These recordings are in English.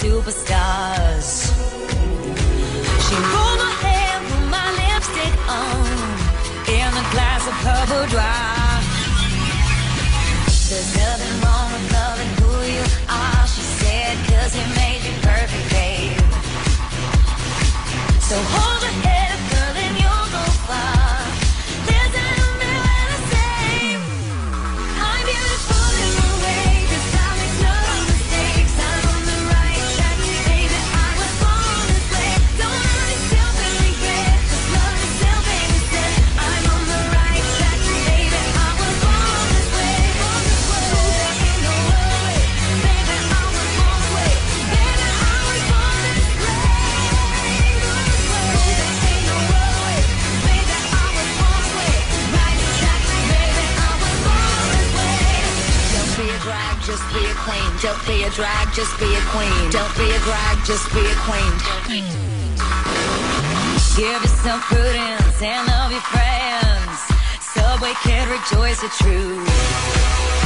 superstars. She rolled my hair, put my lipstick on, in a glass of her boudoir. There's nothing wrong with loving who you are, she said, cause he made you perfect, babe. So hold just be a queen. Don't be a drag, just be a queen. Don't be a drag, just be a queen. Give yourself prudence and love your friends. Subway we can rejoice the truth.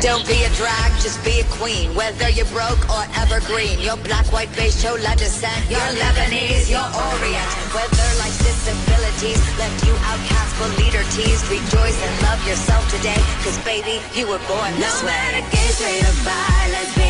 Don't be a drag, just be a queen. Whether you're broke or evergreen, your black, white, beige, chola descent. your Lebanese, your Orient. Whether life's disabilities left you outcast but leader teased, rejoice and love yourself today. Cause baby, you were born this no way. No matter gay, straight or bi,